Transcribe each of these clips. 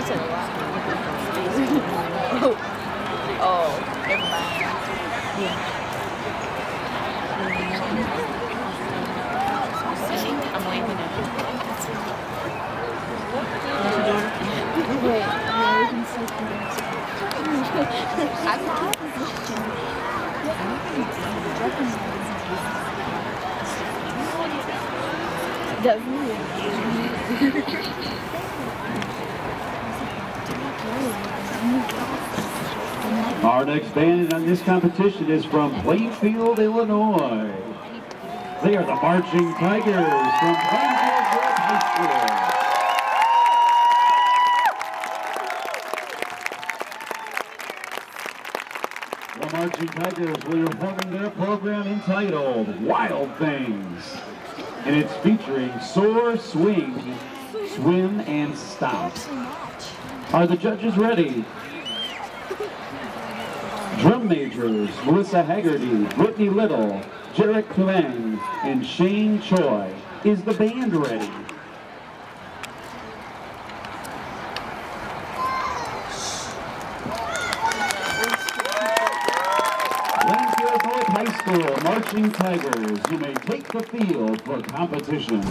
That's a lot. oh. oh. Yeah. Doesn't it? Our next band on this competition is from Plainfield, Illinois. They are the Marching Tigers from Plainfield Grove High School. The Marching Tigers will be performing their program entitled Wild Things. And it's featuring Soar, Swing, Swim, and Stop. Are the judges ready? Drum majors Melissa Haggerty, Brittany Little, Jarek Kluang, and Shane Choi. Is the band ready? North High School Marching Tigers, you may take the field for competition.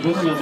不是